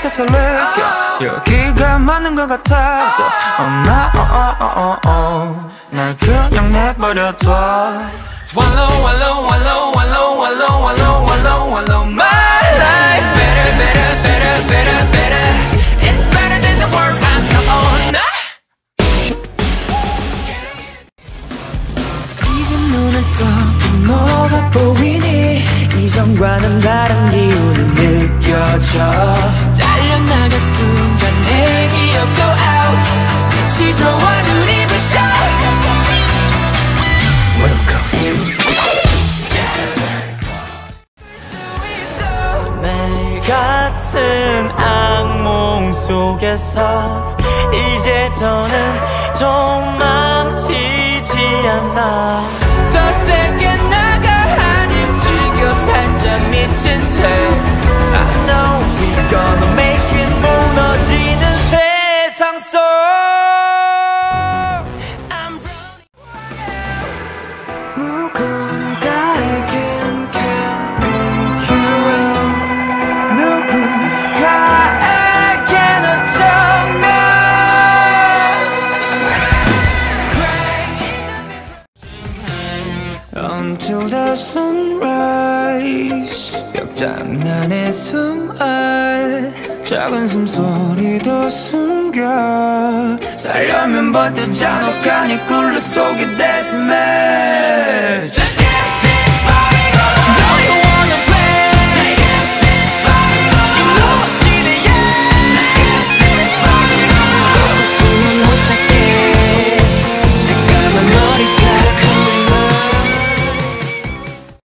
있어서 느껴 여기가 맞는 것 같아 엄마 날 그냥 내버려둬 Swallow, wallow, wallow, wallow, wallow, wallow, wallow, wallow. My life's better, better, better, better, better. It's better than the world I know. 이제 눈을 떠 뭐가 보이니 이전과는 다른 기운은 느껴져 잘려나간 순간 내 기억도 out. 빛이 좋아 눈이 부셔. Welcome 매일 같은 악몽 속에서 이제 더는 도망치지 않아 Until the sunrise. 벽장난에 숨알. 작은 숨소리도 숨겨. 살려면 않아 가니 굴러 속에